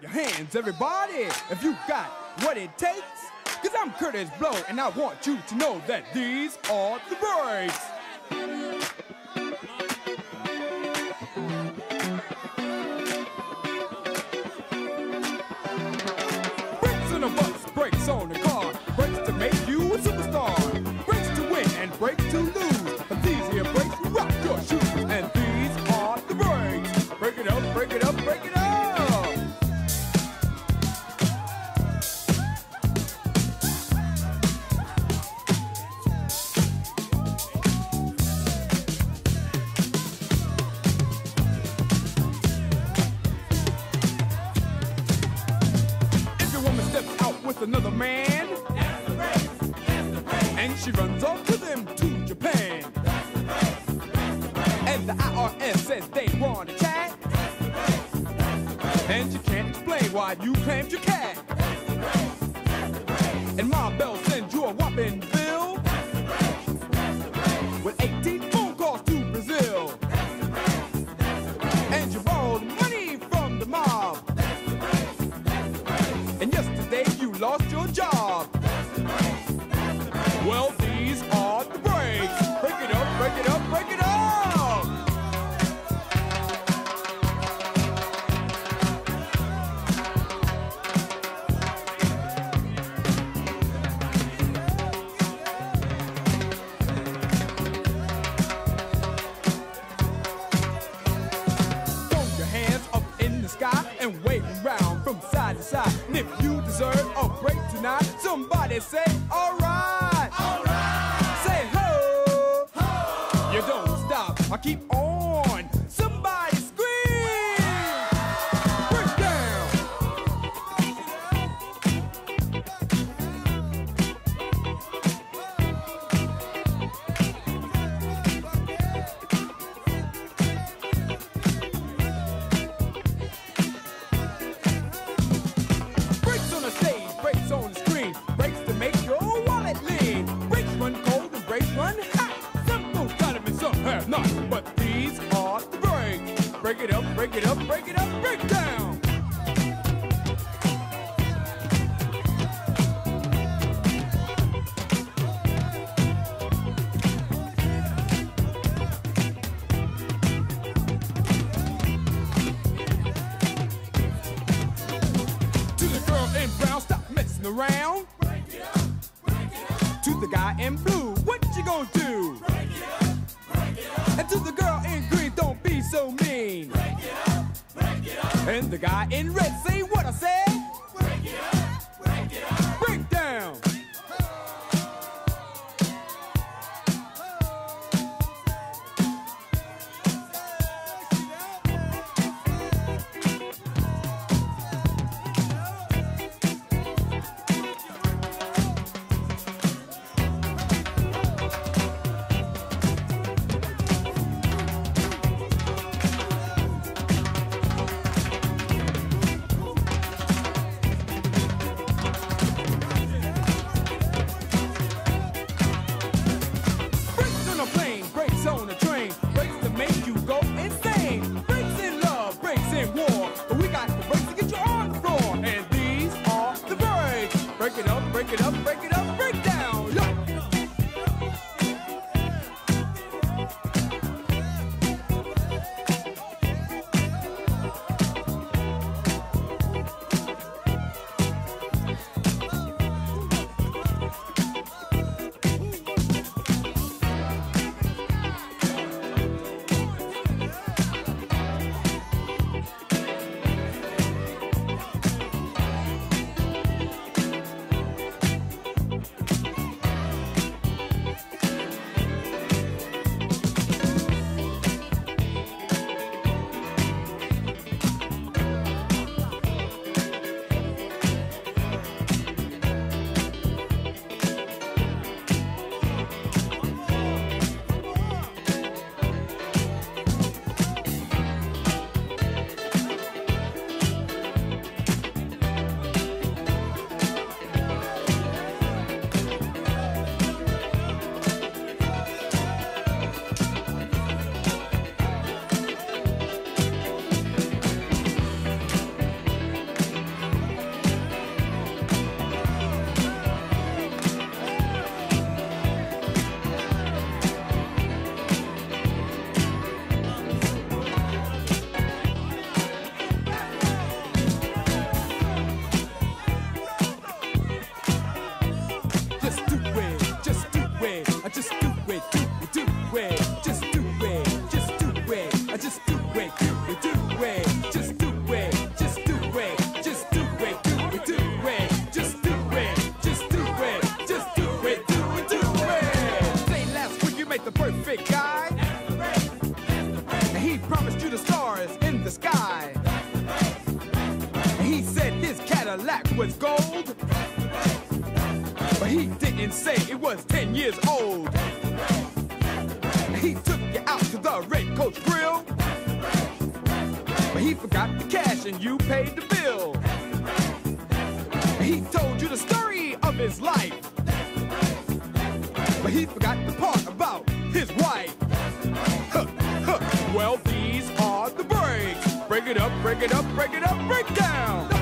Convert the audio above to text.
your hands, everybody, if you got what it takes. Cause I'm Curtis Blow, and I want you to know that these are the breaks. Brakes on a bus, brakes on a car, brakes to make you a superstar, brakes to win and brakes to lose. But these here brakes rock your shoes, and these are the brakes. Break it up, break it up, break it up. Steps out with another man, and she runs off to them to Japan, and the IRS says they want to chat, and you can't explain why you claimed your cat, and Ma Bell sends you a whopping somebody say, alright. Alright. Say ho. Ho. You don't stop. I keep on. Break it up, break it up, break it up, break down. To the girl in brown, stop messing around. And the guy in red, perfect guy. And he promised you the stars in the sky. And he said his Cadillac was gold. But he didn't say it was 10 years old. He took you out to the Red Coach Grill. But he forgot the cash and you paid the bill. He told you the story of his life. But he forgot his wife. Huh, huh. Well, these are the breaks. Break it up, break it up, break it up, break down.